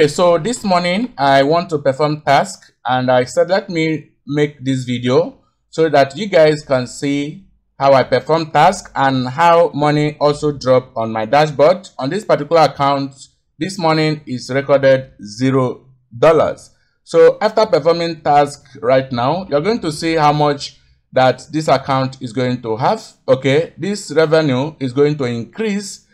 Okay, so this morning I want to perform task and I said let me make this video so that you guys can see how I perform task and how money also drop on my dashboard. On this particular account, this morning is recorded zero dollars. So after performing task right now, you're going to see how much that this account is going to have. Okay, this revenue is going to increase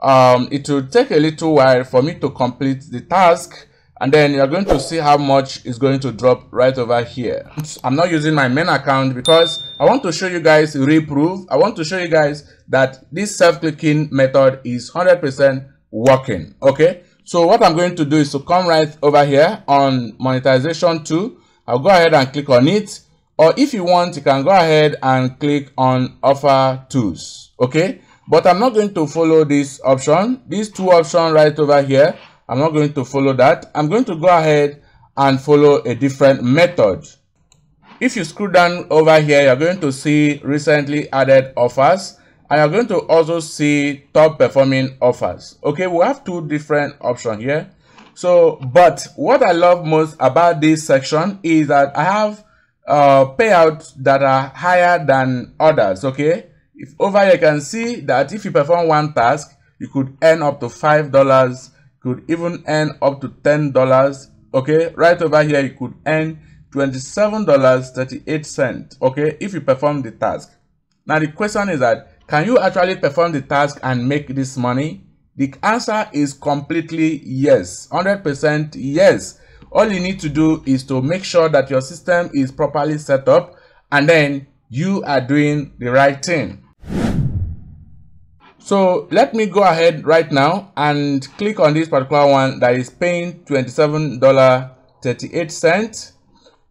um, it will take a little while for me to complete the task and then you're going to see how much is going to drop right over here. I'm not using my main account because I want to show you guys real proof. I want to show you guys that this self-clicking method is 100% working. Okay, so what I'm going to do is to come right over here on monetization tool. I'll go ahead and click on it. Or if you want, you can go ahead and click on offer tools. Okay, but I'm not going to follow this option. These two options right over here, I'm not going to follow that. I'm going to go ahead and follow a different method. If you scroll down over here, you're going to see recently added offers and you're going to also see top performing offers. Okay, we have two different options here. So, but what I love most about this section is that I have uh, payouts that are higher than others. Okay, if over here you can see that if you perform one task you could earn up to five dollars could even earn up to ten dollars okay? Right over here you could earn 27 dollars 38 cents okay if you perform the task. Now the question is that can you actually perform the task and make this money? The answer is completely yes 100 percent yes. All you need to do is to make sure that your system is properly set up and then you are doing the right thing so let me go ahead right now and click on this particular one that is paying $27.38.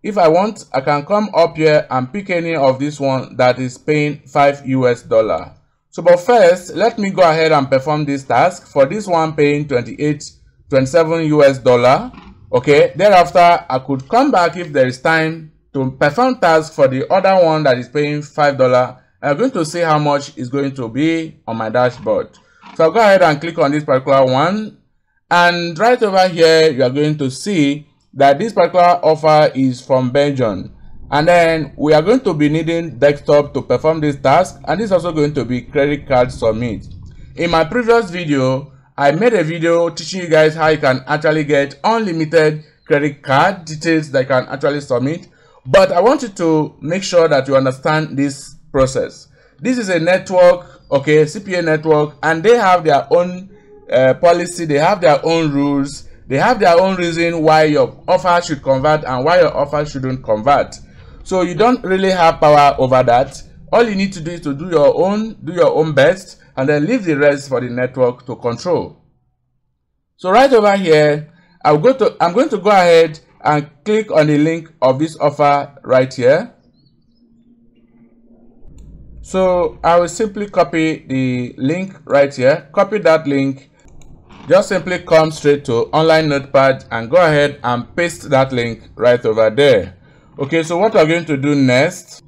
If I want, I can come up here and pick any of this one that is paying 5 US dollar. So but first, let me go ahead and perform this task. For this one paying 28, 27 US dollar. Okay, thereafter I could come back if there is time to perform task for the other one that is paying $5 I'm going to see how much is going to be on my dashboard. So I'll go ahead and click on this particular one. And right over here, you are going to see that this particular offer is from Belgium. And then we are going to be needing desktop to perform this task. And this is also going to be credit card submit. In my previous video, I made a video teaching you guys how you can actually get unlimited credit card details that you can actually submit. But I want you to make sure that you understand this process. This is a network, okay, CPA network, and they have their own uh, policy, they have their own rules, they have their own reason why your offer should convert and why your offer shouldn't convert. So you don't really have power over that. All you need to do is to do your own, do your own best, and then leave the rest for the network to control. So right over here, I'll go to, I'm going to go ahead and click on the link of this offer right here. So I will simply copy the link right here, copy that link, just simply come straight to online notepad and go ahead and paste that link right over there. Okay, so what we're going to do next,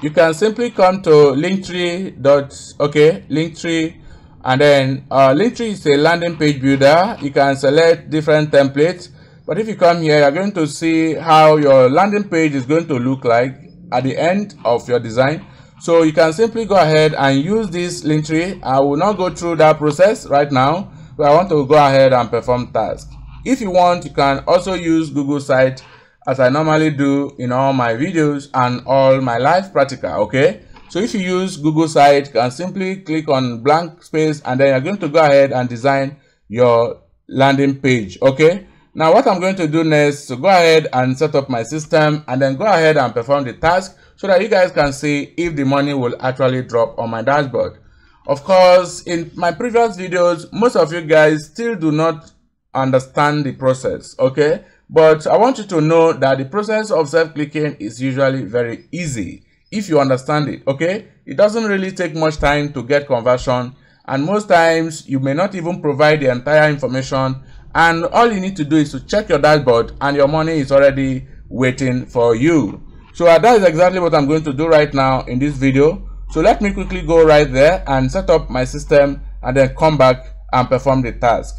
you can simply come to linktree dot okay linktree and then uh, linktree is a landing page builder. You can select different templates. But if you come here you're going to see how your landing page is going to look like at the end of your design so you can simply go ahead and use this link tree. I will not go through that process right now, but I want to go ahead and perform task. If you want, you can also use Google Site as I normally do in all my videos and all my live practical, okay? So if you use Google Site, you can simply click on blank space and then you're going to go ahead and design your landing page, okay? Now what I'm going to do next, so go ahead and set up my system and then go ahead and perform the task so that you guys can see if the money will actually drop on my dashboard. Of course, in my previous videos, most of you guys still do not understand the process, okay? But I want you to know that the process of self-clicking is usually very easy if you understand it, okay? It doesn't really take much time to get conversion and most times you may not even provide the entire information and all you need to do is to check your dashboard and your money is already waiting for you. So uh, that is exactly what I'm going to do right now in this video. So let me quickly go right there and set up my system and then come back and perform the task.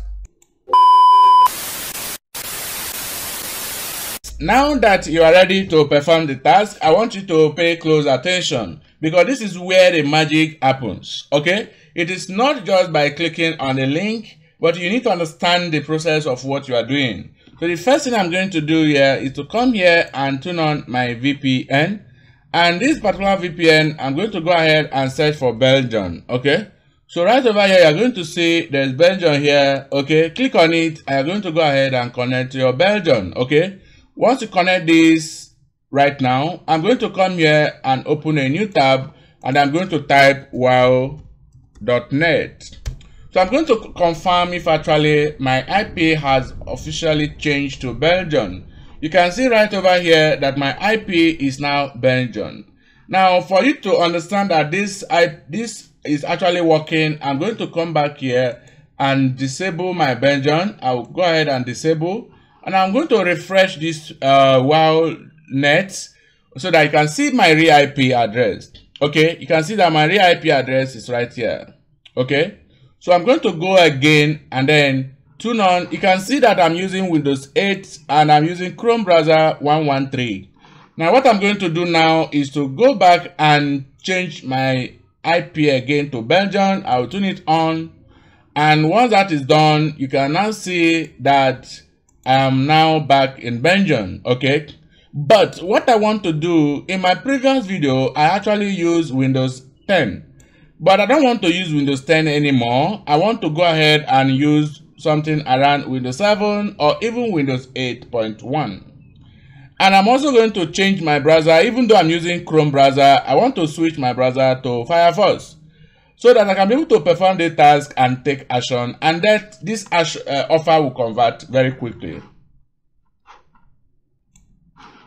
now that you are ready to perform the task, I want you to pay close attention because this is where the magic happens, okay? It is not just by clicking on the link, but you need to understand the process of what you are doing. So the first thing I'm going to do here is to come here and turn on my VPN. And this particular VPN, I'm going to go ahead and search for Belgium, okay? So right over here, you're going to see there's Belgium here, okay? Click on it, and you're going to go ahead and connect to your Belgium, okay? Once you connect this right now, I'm going to come here and open a new tab, and I'm going to type wow.net. So I'm going to confirm if actually my IP has officially changed to Belgium. You can see right over here that my IP is now Belgium. Now, for you to understand that this I, this is actually working, I'm going to come back here and disable my Belgium. I'll go ahead and disable. And I'm going to refresh this uh, WoW net so that you can see my real IP address. Okay, you can see that my real IP address is right here. Okay, so I'm going to go again and then turn on. You can see that I'm using Windows 8 and I'm using Chrome browser 113. Now what I'm going to do now is to go back and change my IP again to Belgium. I'll turn it on. And once that is done, you can now see that I am now back in Belgium. Okay. But what I want to do in my previous video, I actually use Windows 10. But I don't want to use Windows 10 anymore. I want to go ahead and use something around Windows 7 or even Windows 8.1. And I'm also going to change my browser, even though I'm using Chrome browser, I want to switch my browser to Firefox so that I can be able to perform the task and take action and that this uh, offer will convert very quickly.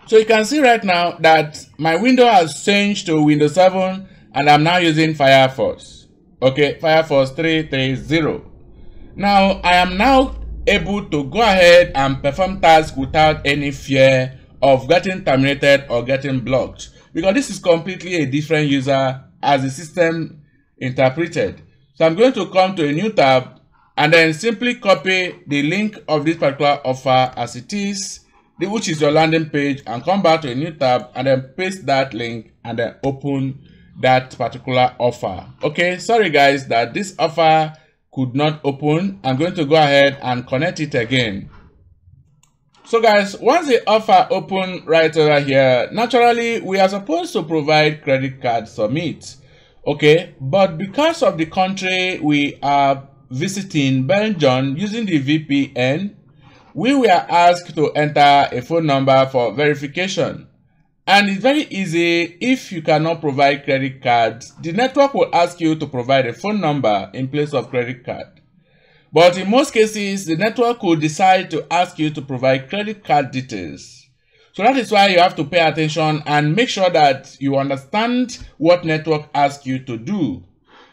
So you can see right now that my window has changed to Windows 7 and I'm now using Firefox. Okay, Firefox 330. Now I am now able to go ahead and perform tasks without any fear of getting terminated or getting blocked because this is completely a different user as the system interpreted. So I'm going to come to a new tab and then simply copy the link of this particular offer as it is, which is your landing page and come back to a new tab and then paste that link and then open that particular offer. Okay, sorry guys that this offer could not open. I'm going to go ahead and connect it again. So guys, once the offer open right over here, naturally we are supposed to provide credit card submit. Okay, but because of the country we are visiting, Belgium, using the VPN, we were asked to enter a phone number for verification. And it's very easy if you cannot provide credit cards, the network will ask you to provide a phone number in place of credit card. But in most cases, the network will decide to ask you to provide credit card details. So that is why you have to pay attention and make sure that you understand what network asks you to do.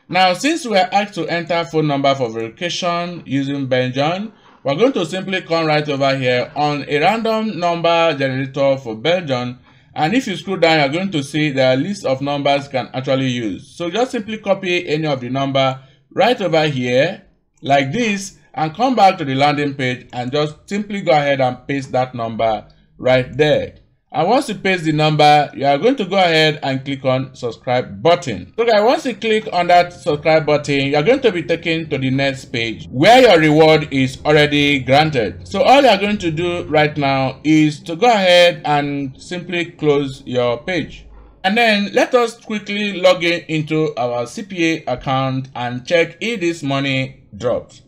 Now, since we are asked to enter phone number for verification using Belgium, we're going to simply come right over here on a random number generator for Belgium. And if you scroll down, you're going to see are list of numbers can actually use. So just simply copy any of the number right over here like this and come back to the landing page and just simply go ahead and paste that number right there. And once you paste the number, you are going to go ahead and click on subscribe button. So guys, once you click on that subscribe button, you are going to be taken to the next page where your reward is already granted. So all you are going to do right now is to go ahead and simply close your page. And then let us quickly log in into our CPA account and check if this money dropped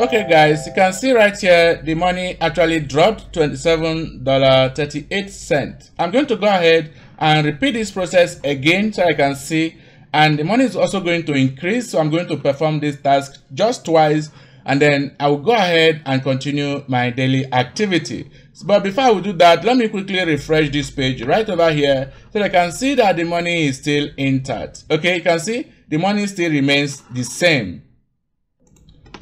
okay guys you can see right here the money actually dropped 27 dollar 38 cent i'm going to go ahead and repeat this process again so i can see. And the money is also going to increase so i'm going to perform this task just twice. And then i will go ahead and continue my daily activity. But before i will do that let me quickly refresh this page right over here so i can see that the money is still intact. Okay you can see the money still remains the same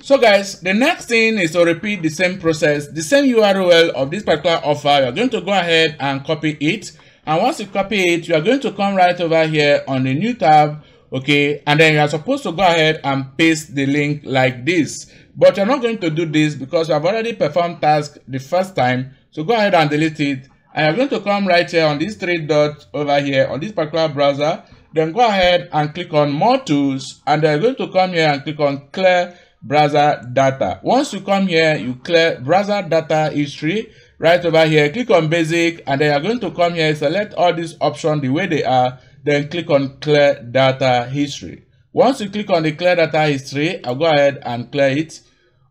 so guys, the next thing is to repeat the same process, the same URL of this particular offer. You're going to go ahead and copy it. And once you copy it, you are going to come right over here on the new tab okay? And then you are supposed to go ahead and paste the link like this. But you're not going to do this because you have already performed task the first time. So go ahead and delete it. And you're going to come right here on this three dots over here on this particular browser. Then go ahead and click on more tools. And you're going to come here and click on clear browser data. Once you come here you clear browser data history right over here. Click on basic and then you're going to come here select all these options the way they are then click on clear data history. Once you click on the clear data history i'll go ahead and clear it.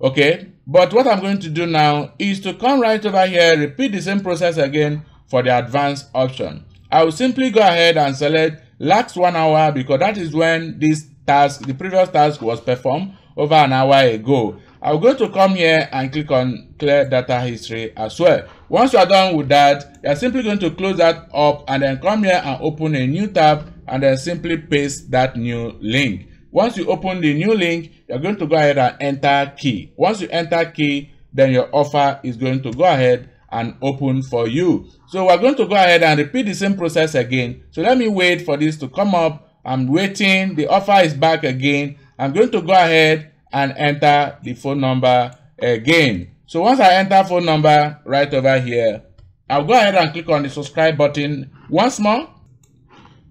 Okay? But what i'm going to do now is to come right over here repeat the same process again for the advanced option. I will simply go ahead and select last one hour because that is when this task the previous task was performed over an hour ago I'm going to come here and click on clear data history as well. Once you are done with that, you are simply going to close that up and then come here and open a new tab and then simply paste that new link. Once you open the new link, you're going to go ahead and enter key. Once you enter key, then your offer is going to go ahead and open for you. So we're going to go ahead and repeat the same process again. So let me wait for this to come up. I'm waiting. The offer is back again. I'm going to go ahead and enter the phone number again. So once I enter phone number right over here, I'll go ahead and click on the subscribe button once more.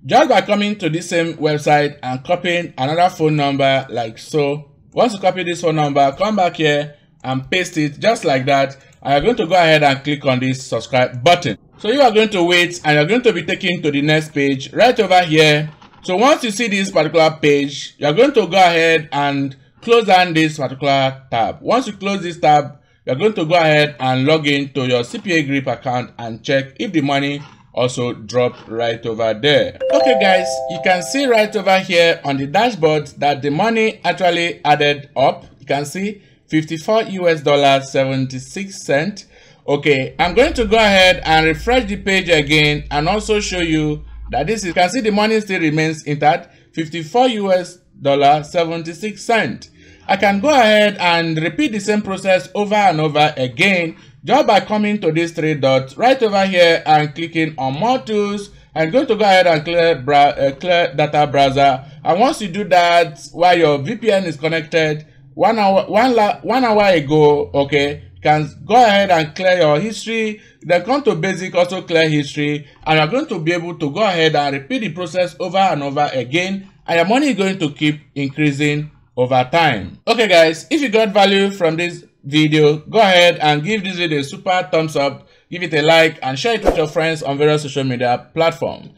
Just by coming to this same website and copying another phone number like so. Once you copy this phone number, come back here and paste it just like that. And you're going to go ahead and click on this subscribe button. So you are going to wait and you're going to be taken to the next page right over here. So once you see this particular page, you're going to go ahead and close down this particular tab. Once you close this tab, you're going to go ahead and log in to your CPA Grip account and check if the money also dropped right over there. Okay guys, you can see right over here on the dashboard that the money actually added up. You can see 54 US dollars 76 cent. Okay, I'm going to go ahead and refresh the page again and also show you that is, you can see the money still remains intact. 54 US dollar 76 cent. I can go ahead and repeat the same process over and over again just by coming to these three dots right over here and clicking on more tools. I'm going to go ahead and clear, uh, clear data browser. And once you do that while your VPN is connected one hour one, one hour ago okay can go ahead and clear your history. Then come to basic also clear history. And you're going to be able to go ahead and repeat the process over and over again. And your money is going to keep increasing over time. Okay guys, if you got value from this video, go ahead and give this video a super thumbs up, give it a like and share it with your friends on various social media platforms.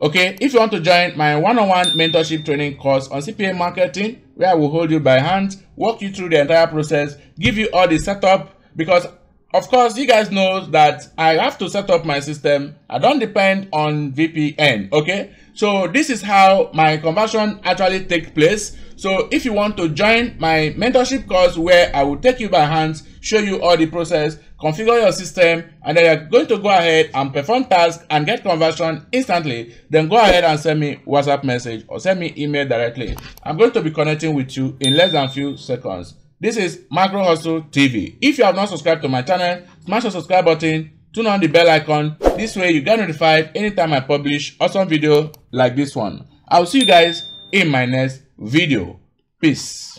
Okay, if you want to join my one-on-one -on -one mentorship training course on CPA marketing, where I will hold you by hand, walk you through the entire process, give you all the setup, because of course, you guys know that I have to set up my system. I don't depend on VPN, okay? So this is how my conversion actually takes place. So if you want to join my mentorship course where I will take you by hands, show you all the process, configure your system, and then you're going to go ahead and perform tasks and get conversion instantly, then go ahead and send me WhatsApp message or send me email directly. I'm going to be connecting with you in less than few seconds. This is Macro Hustle TV. If you have not subscribed to my channel, smash the subscribe button, turn on the bell icon. This way you get notified anytime I publish awesome video like this one. I'll see you guys in my next video. Peace.